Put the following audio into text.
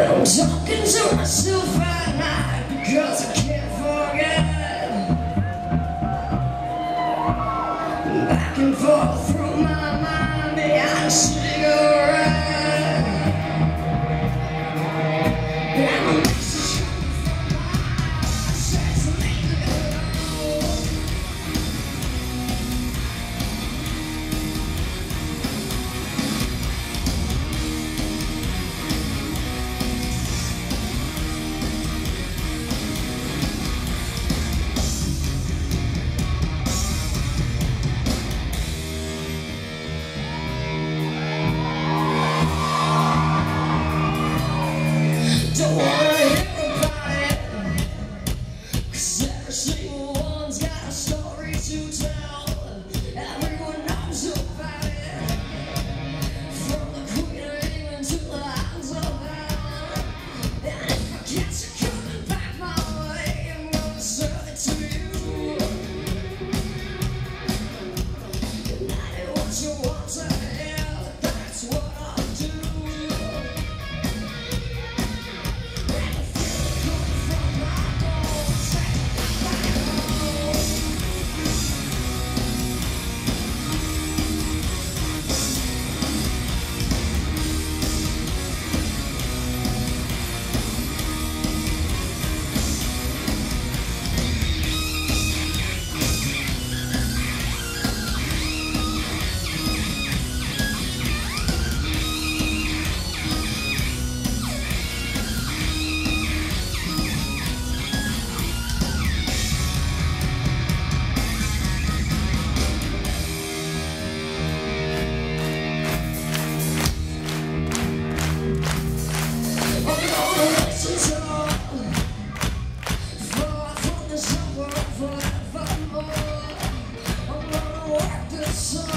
I'm talking to myself right now because I can't forget. Back and forth. I'm gonna walk this